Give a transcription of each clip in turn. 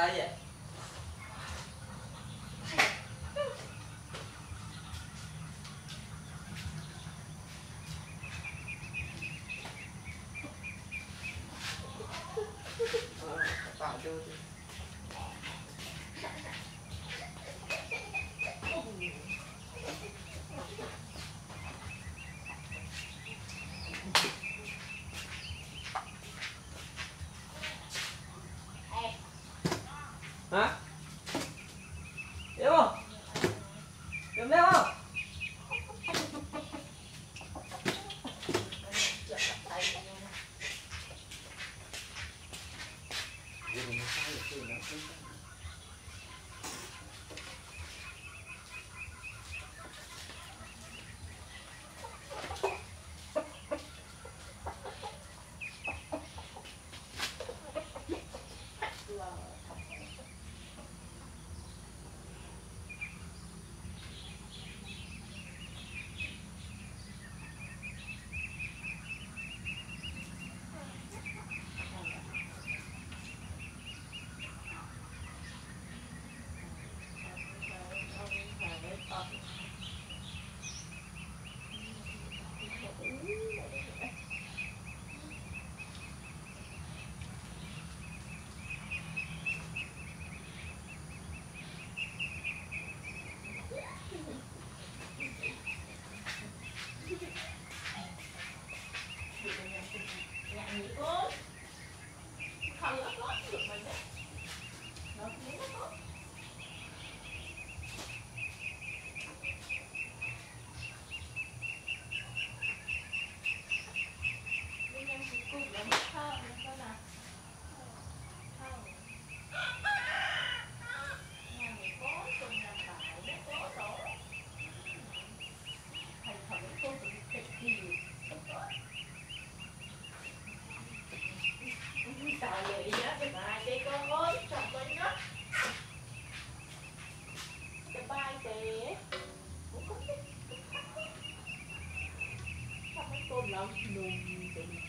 哎呀！大舅。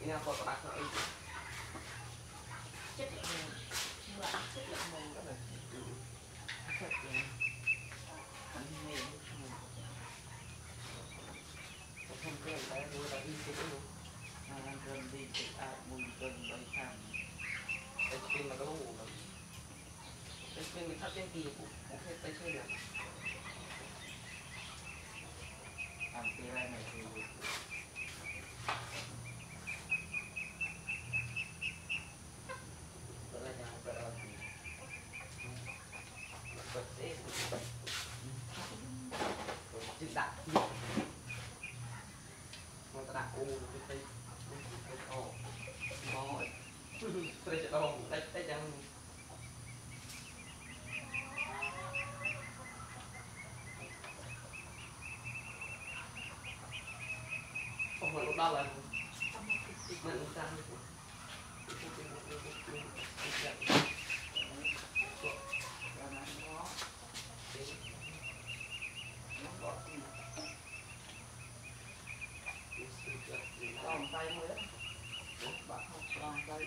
Ini aku pakai no itu. Chất lượng mù, mượn chất lượng mù đó là thật là ăn mềm mù. Không cần phải mua là đi chỗ luôn, mà đang cần đi chỗ ta mùi cần lấy thằng. Cái pin là cái bù lắm. Cái pin mình thắt trên kỳ cũng cũng hết tay chơi. Terus ya, tolong, teh jangan. Oh, lu dalan. Mentang. Bye.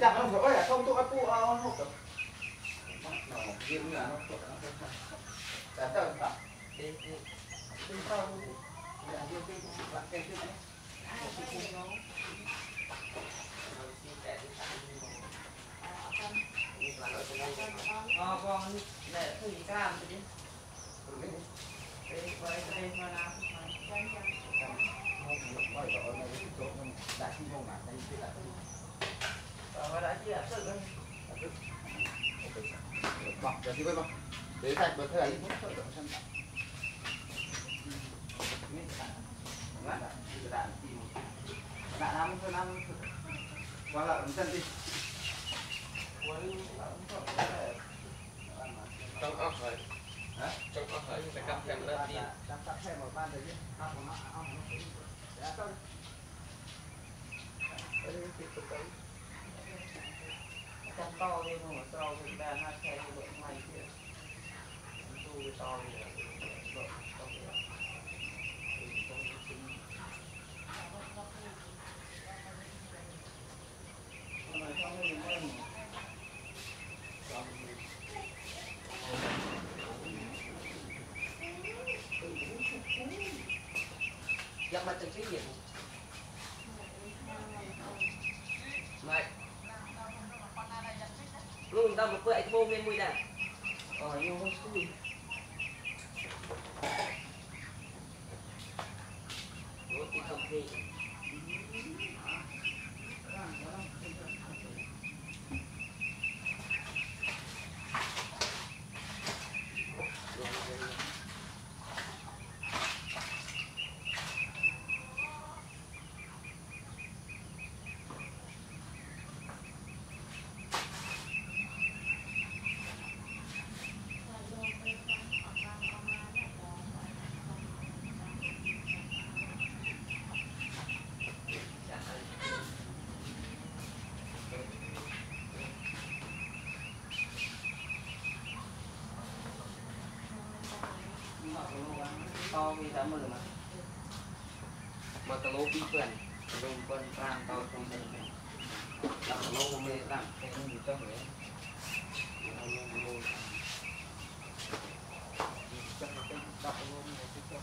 jangan nggak ya kamu tuh aku awal nggak tuh no game nggak nggak ada tak ini ini tahu nggak dia tuh pakai itu con để thử ra một tí. Để quay lên mà nào. Quay cho. Không, quay vào đây cái chỗ mình đã không ngả đây cái đã. Bak, jadi apa? Jadi tak betul lagi pun tak betul sama. Ini tak, enggak, tidak ada. Tidak nama tu nama tu. Walau macam ni. Thêm một ít. Cắt thêm một ba rồi chứ. Tu cái to thì độ mày. Thì mà trong cái mình dắt mặt chân chứ gì មើលមកមកតឡូពីផ្លែរុំប៉ុន5តោក្នុងនេះដាក់តឡូមកមេដាក់តែនេះទៅហ្នឹងចាំតែដាក់តឡូមកទៅចុះ